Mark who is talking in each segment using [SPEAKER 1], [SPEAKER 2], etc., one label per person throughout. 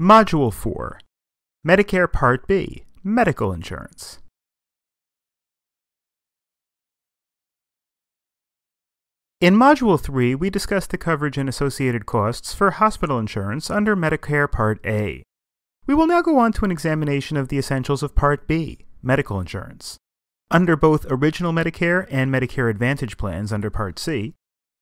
[SPEAKER 1] Module 4 Medicare Part B Medical Insurance. In Module 3, we discussed the coverage and associated costs for hospital insurance under Medicare Part A. We will now go on to an examination of the essentials of Part B, medical insurance. Under both original Medicare and Medicare Advantage plans under Part C,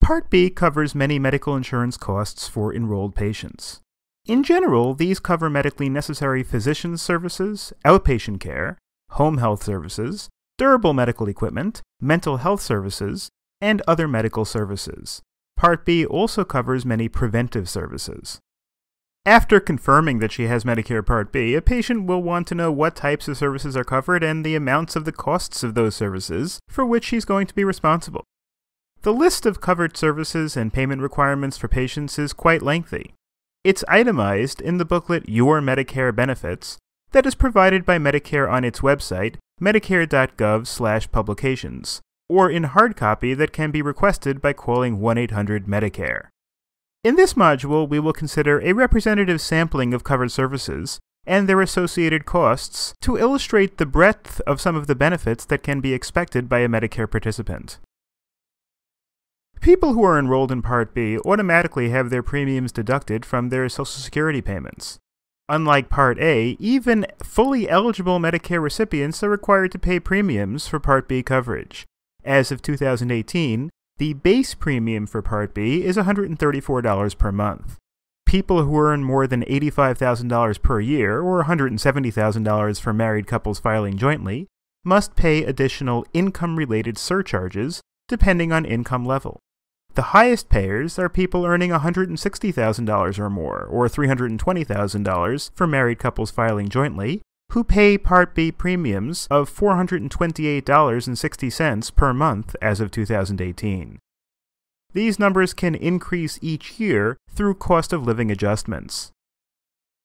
[SPEAKER 1] Part B covers many medical insurance costs for enrolled patients. In general, these cover medically necessary physician services, outpatient care, home health services, durable medical equipment, mental health services, and other medical services. Part B also covers many preventive services. After confirming that she has Medicare Part B, a patient will want to know what types of services are covered and the amounts of the costs of those services for which she's going to be responsible. The list of covered services and payment requirements for patients is quite lengthy. It's itemized in the booklet Your Medicare Benefits that is provided by Medicare on its website, medicare.gov/publications, or in hard copy that can be requested by calling 1-800-Medicare. In this module, we will consider a representative sampling of covered services and their associated costs to illustrate the breadth of some of the benefits that can be expected by a Medicare participant. People who are enrolled in Part B automatically have their premiums deducted from their Social Security payments. Unlike Part A, even fully eligible Medicare recipients are required to pay premiums for Part B coverage. As of 2018, the base premium for Part B is $134 per month. People who earn more than $85,000 per year, or $170,000 for married couples filing jointly, must pay additional income related surcharges depending on income level. The highest payers are people earning $160,000 or more, or $320,000 for married couples filing jointly, who pay Part B premiums of $428.60 per month as of 2018. These numbers can increase each year through cost of living adjustments.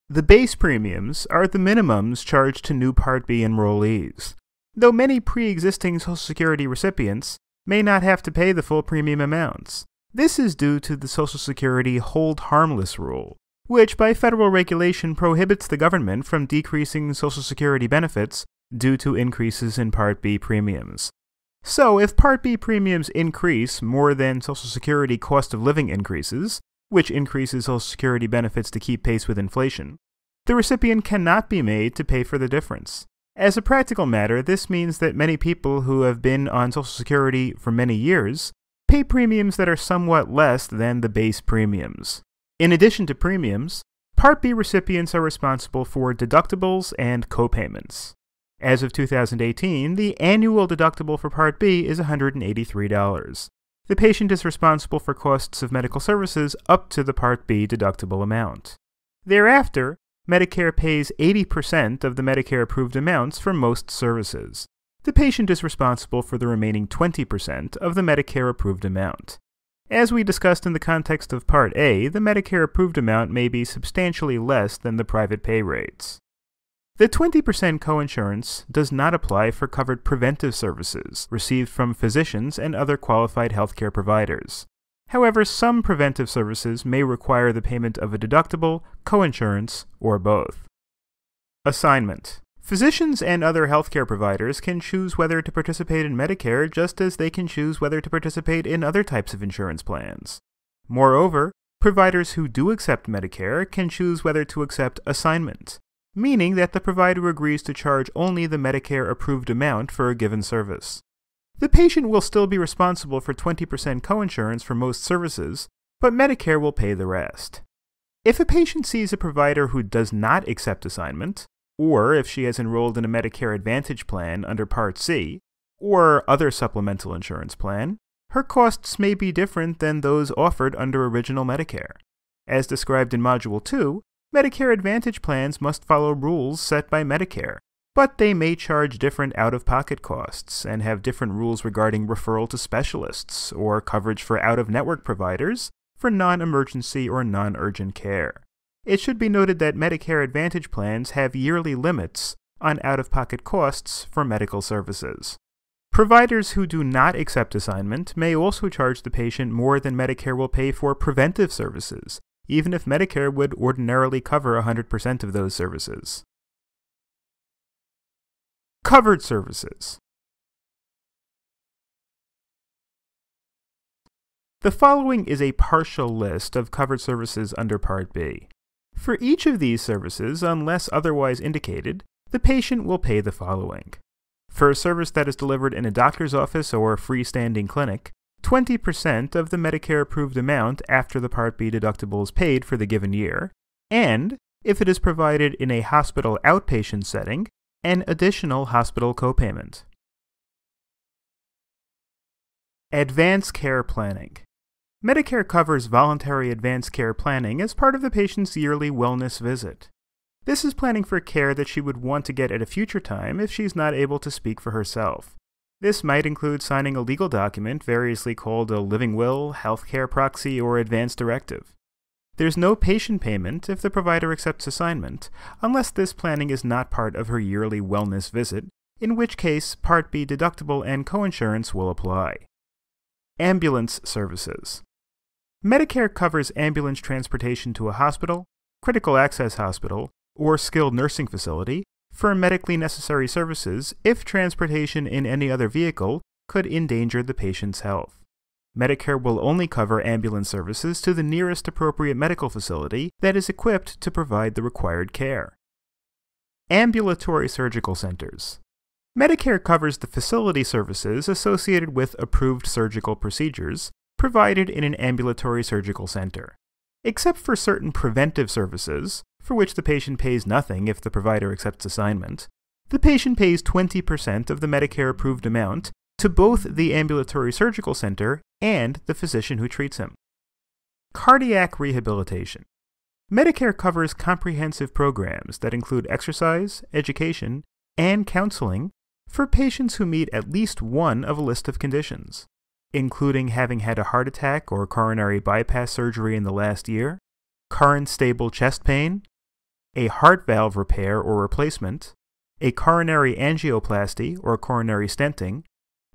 [SPEAKER 1] The base premiums are the minimums charged to new Part B enrollees, though many pre existing Social Security recipients may not have to pay the full premium amounts. This is due to the Social Security hold harmless rule, which by federal regulation prohibits the government from decreasing Social Security benefits due to increases in Part B premiums. So, if Part B premiums increase more than Social Security cost of living increases, which increases Social Security benefits to keep pace with inflation, the recipient cannot be made to pay for the difference. As a practical matter, this means that many people who have been on Social Security for many years pay premiums that are somewhat less than the base premiums. In addition to premiums, Part B recipients are responsible for deductibles and copayments. As of 2018, the annual deductible for Part B is $183. The patient is responsible for costs of medical services up to the Part B deductible amount. Thereafter, Medicare pays 80% of the Medicare approved amounts for most services. The patient is responsible for the remaining 20% of the Medicare approved amount. As we discussed in the context of Part A, the Medicare approved amount may be substantially less than the private pay rates. The 20% coinsurance does not apply for covered preventive services received from physicians and other qualified healthcare providers. However, some preventive services may require the payment of a deductible, coinsurance, or both. Assignment Physicians and other healthcare providers can choose whether to participate in Medicare just as they can choose whether to participate in other types of insurance plans. Moreover, providers who do accept Medicare can choose whether to accept assignment, meaning that the provider agrees to charge only the Medicare approved amount for a given service. The patient will still be responsible for 20% coinsurance for most services, but Medicare will pay the rest. If a patient sees a provider who does not accept assignment, or if she has enrolled in a Medicare Advantage plan under Part C, or other supplemental insurance plan, her costs may be different than those offered under original Medicare. As described in Module 2, Medicare Advantage plans must follow rules set by Medicare, but they may charge different out of pocket costs and have different rules regarding referral to specialists or coverage for out of network providers for non emergency or non urgent care. It should be noted that Medicare Advantage plans have yearly limits on out of pocket costs for medical services. Providers who do not accept assignment may also charge the patient more than Medicare will pay for preventive services, even if Medicare would ordinarily cover 100% of those services. Covered services. The following is a partial list of covered services under Part B. For each of these services, unless otherwise indicated, the patient will pay the following. For a service that is delivered in a doctor's office or a freestanding clinic, 20% of the Medicare approved amount after the Part B deductible is paid for the given year, and, if it is provided in a hospital outpatient setting, an additional hospital copayment. Advanced Care Planning Medicare covers voluntary advanced care planning as part of the patient's yearly wellness visit. This is planning for care that she would want to get at a future time if she's not able to speak for herself. This might include signing a legal document, variously called a living will, healthcare proxy, or advance directive. There's no patient payment if the provider accepts assignment, unless this planning is not part of her yearly wellness visit, in which case Part B deductible and coinsurance will apply. Ambulance services. Medicare covers ambulance transportation to a hospital, critical access hospital, or skilled nursing facility for medically necessary services if transportation in any other vehicle could endanger the patient's health. Medicare will only cover ambulance services to the nearest appropriate medical facility that is equipped to provide the required care. Ambulatory surgical centers. Medicare covers the facility services associated with approved surgical procedures, provided in an ambulatory surgical center. Except for certain preventive services, for which the patient pays nothing if the provider accepts assignment, the patient pays 20% of the Medicare approved amount to both the ambulatory surgical center and the physician who treats him. Cardiac rehabilitation. Medicare covers comprehensive programs that include exercise, education, and counseling for patients who meet at least one of a list of conditions including having had a heart attack or coronary bypass surgery in the last year, current stable chest pain, a heart valve repair or replacement, a coronary angioplasty or coronary stenting,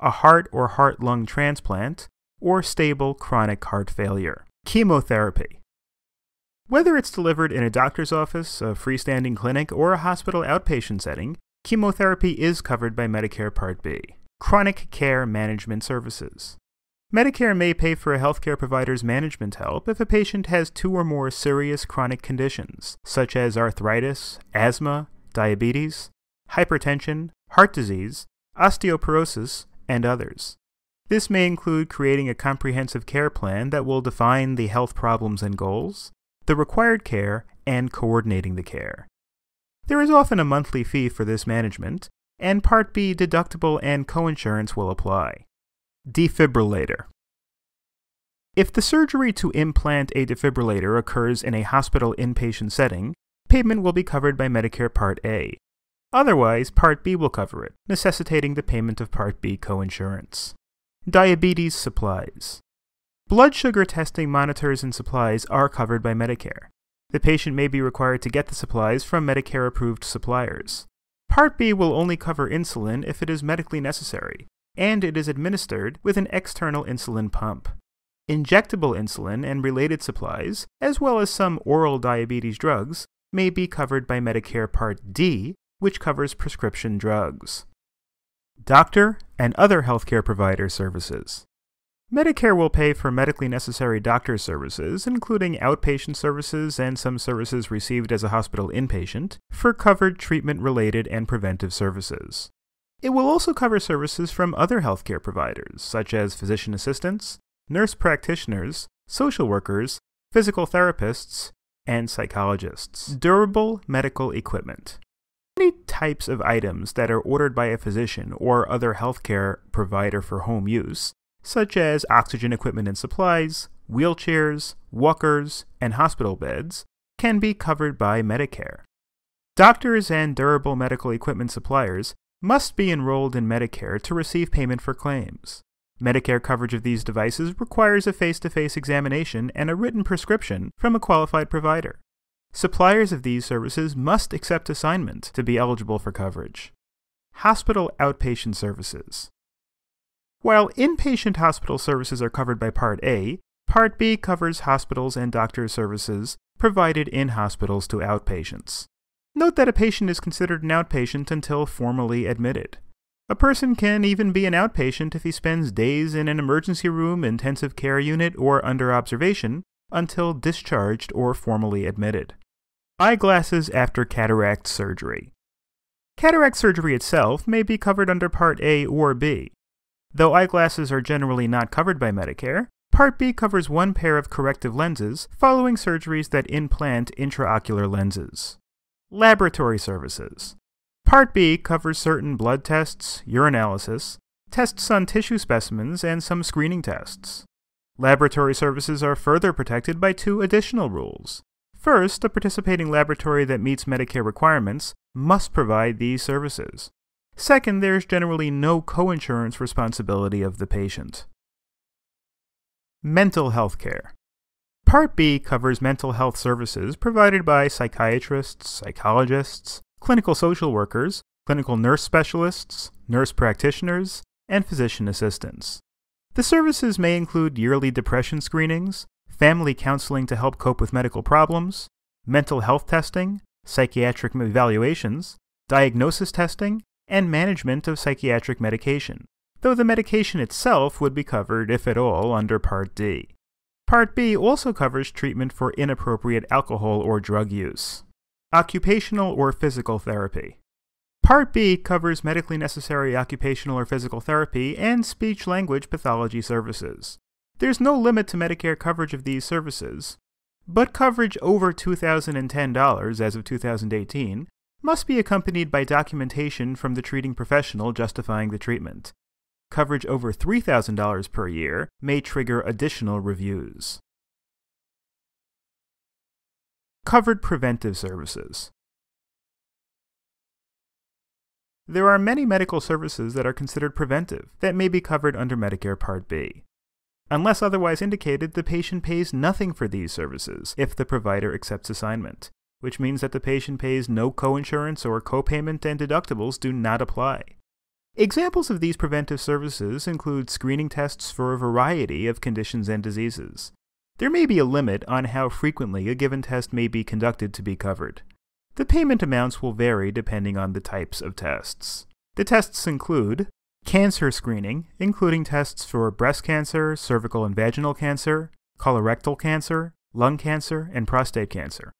[SPEAKER 1] a heart or heart lung transplant, or stable chronic heart failure. Chemotherapy. Whether it's delivered in a doctor's office, a freestanding clinic, or a hospital outpatient setting, chemotherapy is covered by Medicare Part B. Chronic Care Management Services. Medicare may pay for a healthcare provider's management help if a patient has two or more serious chronic conditions, such as arthritis, asthma, diabetes, hypertension, heart disease, osteoporosis, and others. This may include creating a comprehensive care plan that will define the health problems and goals, the required care, and coordinating the care. There is often a monthly fee for this management, and Part B deductible and coinsurance will apply. Defibrillator. If the surgery to implant a defibrillator occurs in a hospital inpatient setting, payment will be covered by Medicare Part A. Otherwise, Part B will cover it, necessitating the payment of Part B coinsurance. Diabetes supplies. Blood sugar testing monitors and supplies are covered by Medicare. The patient may be required to get the supplies from Medicare approved suppliers. Part B will only cover insulin if it is medically necessary, and it is administered with an external insulin pump. Injectable insulin and related supplies, as well as some oral diabetes drugs, may be covered by Medicare Part D, which covers prescription drugs. Doctor and other healthcare provider services. Medicare will pay for medically necessary doctor services, including outpatient services and some services received as a hospital inpatient, for covered treatment related and preventive services. It will also cover services from other healthcare providers, such as physician assistants, nurse practitioners, social workers, physical therapists, and psychologists. Durable medical equipment. Types of items that are ordered by a physician or other healthcare provider for home use, such as oxygen equipment and supplies, wheelchairs, walkers, and hospital beds, can be covered by Medicare. Doctors and durable medical equipment suppliers must be enrolled in Medicare to receive payment for claims. Medicare coverage of these devices requires a face to face examination and a written prescription from a qualified provider. Suppliers of these services must accept assignment to be eligible for coverage. Hospital outpatient services. While inpatient hospital services are covered by Part A, Part B covers hospitals and doctor services provided in hospitals to outpatients. Note that a patient is considered an outpatient until formally admitted. A person can even be an outpatient if he spends days in an emergency room, intensive care unit, or under observation until discharged or formally admitted. Eyeglasses after cataract surgery. Cataract surgery itself may be covered under Part A or B. Though eyeglasses are generally not covered by Medicare, Part B covers one pair of corrective lenses following surgeries that implant intraocular lenses. Laboratory services. Part B covers certain blood tests, urinalysis, tests on tissue specimens, and some screening tests. Laboratory services are further protected by two additional rules. First, a participating laboratory that meets Medicare requirements must provide these services. Second, there is generally no coinsurance responsibility of the patient. Mental health care. Part B covers mental health services provided by psychiatrists, psychologists, clinical social workers, clinical nurse specialists, nurse practitioners, and physician assistants. The services may include yearly depression screenings, family counseling to help cope with medical problems, mental health testing, psychiatric evaluations, diagnosis testing, and management of psychiatric medication, though the medication itself would be covered, if at all, under Part D. Part B also covers treatment for inappropriate alcohol or drug use occupational or physical therapy. Part B covers medically necessary occupational or physical therapy and speech language pathology services. There's no limit to Medicare coverage of these services, but coverage over $2,010 as of 2018 must be accompanied by documentation from the treating professional justifying the treatment. Coverage over $3,000 per year may trigger additional reviews. Covered preventive services. There are many medical services that are considered preventive that may be covered under Medicare Part B. Unless otherwise indicated, the patient pays nothing for these services if the provider accepts assignment, which means that the patient pays no coinsurance or copayment and deductibles do not apply. Examples of these preventive services include screening tests for a variety of conditions and diseases, there may be a limit on how frequently a given test may be conducted to be covered. The payment amounts will vary depending on the types of tests. The tests include cancer screening, including tests for breast cancer, cervical and vaginal cancer, colorectal cancer, lung cancer, and prostate cancer.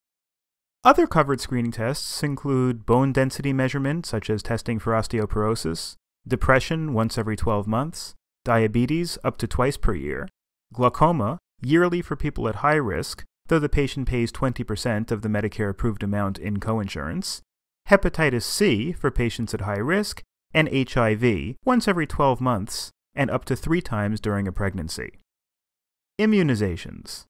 [SPEAKER 1] Other covered screening tests include bone density measurement, such as testing for osteoporosis, depression once every 12 months, diabetes up to twice per year, glaucoma, yearly for people at high risk, though the patient pays 20% of the Medicare approved amount in coinsurance, hepatitis C for patients at high risk, and HIV once every 12 months and up to three times during a pregnancy. Immunizations.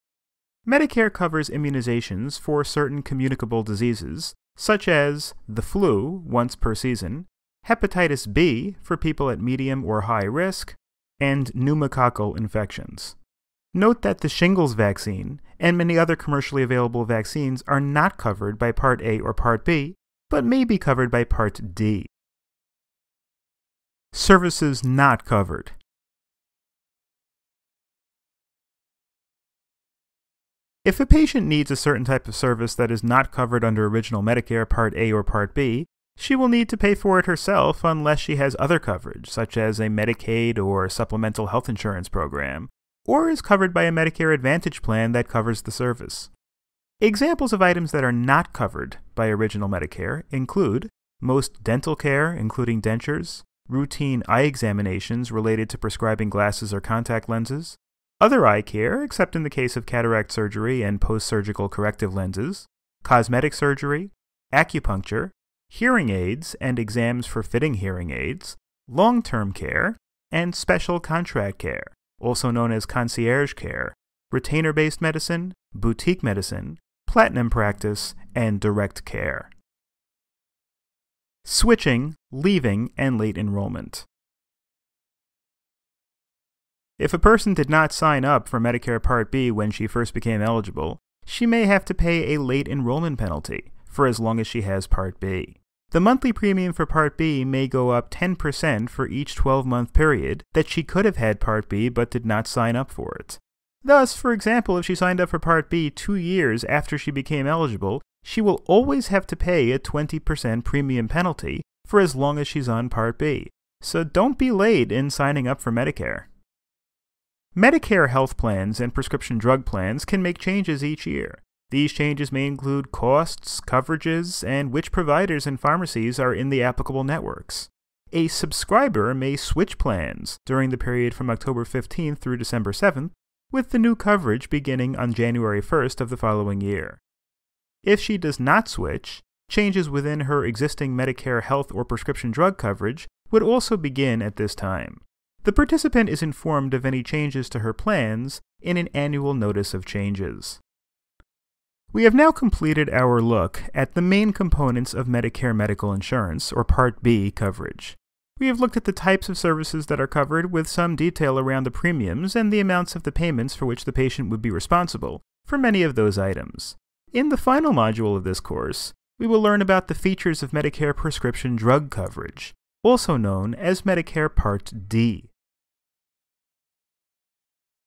[SPEAKER 1] Medicare covers immunizations for certain communicable diseases, such as the flu once per season, hepatitis B for people at medium or high risk, and pneumococcal infections. Note that the shingles vaccine and many other commercially available vaccines are not covered by Part A or Part B, but may be covered by Part D. Services not covered. If a patient needs a certain type of service that is not covered under original Medicare Part A or Part B, she will need to pay for it herself unless she has other coverage, such as a Medicaid or supplemental health insurance program, or is covered by a Medicare Advantage plan that covers the service. Examples of items that are not covered by original Medicare include most dental care, including dentures, routine eye examinations related to prescribing glasses or contact lenses, other eye care, except in the case of cataract surgery and post surgical corrective lenses, cosmetic surgery, acupuncture, hearing aids and exams for fitting hearing aids, long term care, and special contract care also known as concierge care, retainer based medicine, boutique medicine, platinum practice, and direct care. Switching, leaving, and late enrollment. If a person did not sign up for Medicare Part B when she first became eligible, she may have to pay a late enrollment penalty for as long as she has Part B. The monthly premium for Part B may go up 10% for each 12 month period that she could have had Part B but did not sign up for it. Thus, for example, if she signed up for Part B two years after she became eligible, she will always have to pay a 20% premium penalty for as long as she's on Part B. So don't be late in signing up for Medicare. Medicare health plans and prescription drug plans can make changes each year. These changes may include costs, coverages, and which providers and pharmacies are in the applicable networks. A subscriber may switch plans during the period from October 15th through December 7th, with the new coverage beginning on January 1st of the following year. If she does not switch, changes within her existing Medicare health or prescription drug coverage would also begin at this time. The participant is informed of any changes to her plans in an annual notice of changes. We have now completed our look at the main components of Medicare medical insurance, or Part B, coverage. We have looked at the types of services that are covered with some detail around the premiums and the amounts of the payments for which the patient would be responsible for many of those items. In the final module of this course, we will learn about the features of Medicare prescription drug coverage, also known as Medicare Part D.